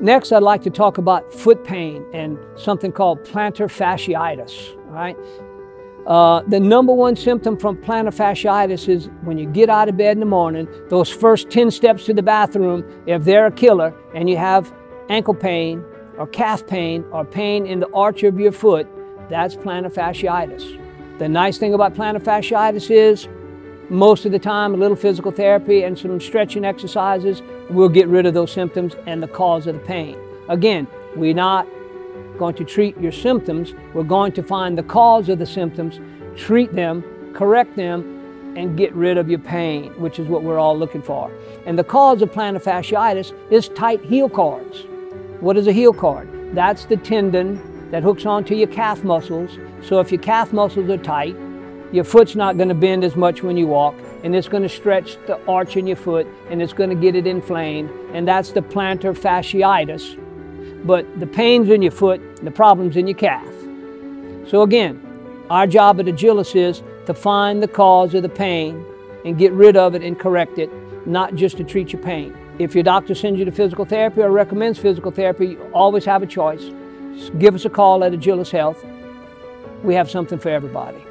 Next, I'd like to talk about foot pain and something called plantar fasciitis. All right. Uh, the number one symptom from plantar fasciitis is when you get out of bed in the morning, those first 10 steps to the bathroom, if they're a killer and you have ankle pain or calf pain or pain in the arch of your foot, that's plantar fasciitis. The nice thing about plantar fasciitis is most of the time, a little physical therapy and some stretching exercises will get rid of those symptoms and the cause of the pain. Again, we're not going to treat your symptoms. We're going to find the cause of the symptoms, treat them, correct them, and get rid of your pain, which is what we're all looking for. And the cause of plantar fasciitis is tight heel cords. What is a heel cord? That's the tendon that hooks onto your calf muscles. So if your calf muscles are tight, your foot's not going to bend as much when you walk, and it's going to stretch the arch in your foot, and it's going to get it inflamed, and that's the plantar fasciitis. But the pain's in your foot, the problem's in your calf. So again, our job at Agilus is to find the cause of the pain and get rid of it and correct it, not just to treat your pain. If your doctor sends you to physical therapy or recommends physical therapy, you always have a choice. Give us a call at Agilus Health. We have something for everybody.